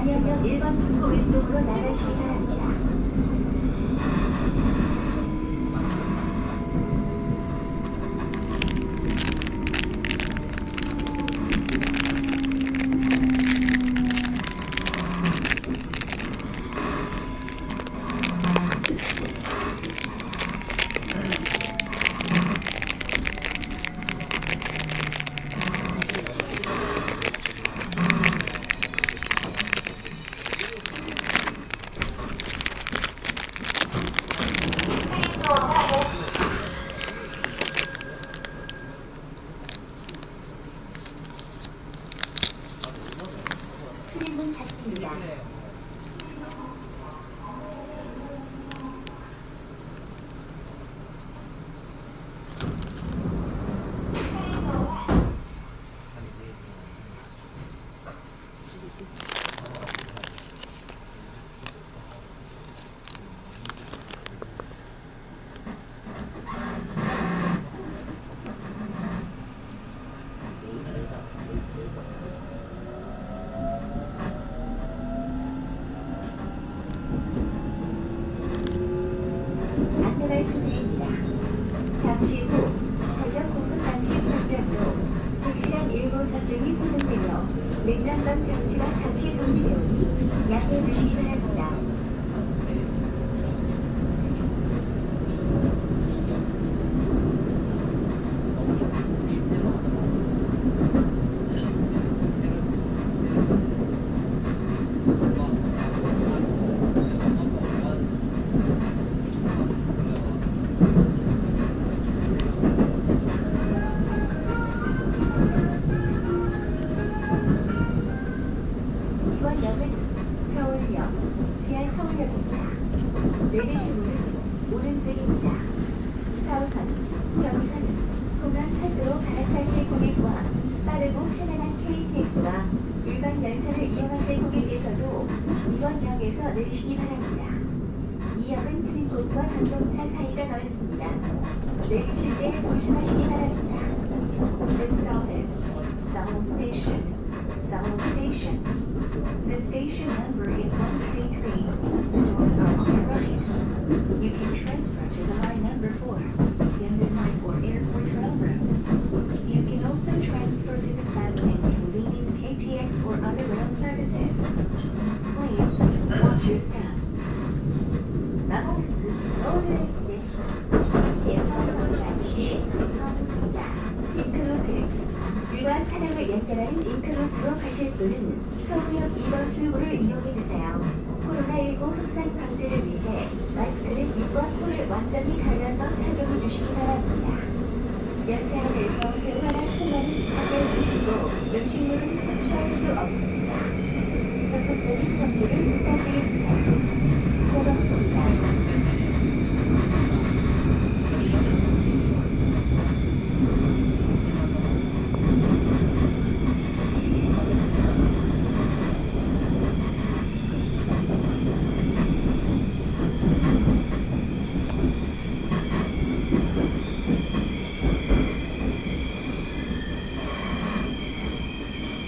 아니면 1번 출구 왼쪽으로 나가시기 바랍니다. Thank you. 여기서는 공항철도로 갈아타실 고객과 빠르고 편안한 KTX와 일반 열차를 이용하실 고객께서도 이번 역에서 내리시기 바랍니다. 이 역은 트림곳과 전동차 사이가 넓습니다. 내리실 때 조심하시기 바랍니다. This stop is Termina